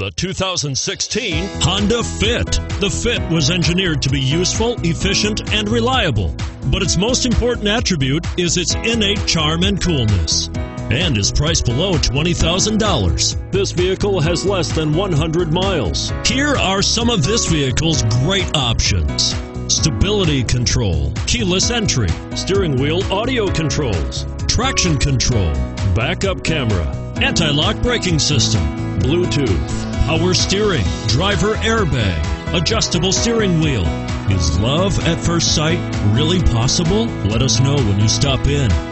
The 2016 Honda Fit. The Fit was engineered to be useful, efficient, and reliable. But its most important attribute is its innate charm and coolness and is priced below $20,000. This vehicle has less than 100 miles. Here are some of this vehicle's great options stability control, keyless entry, steering wheel audio controls, traction control, backup camera, anti lock braking system, Bluetooth, power steering, driver airbag, adjustable steering wheel. Is love at first sight really possible? Let us know when you stop in.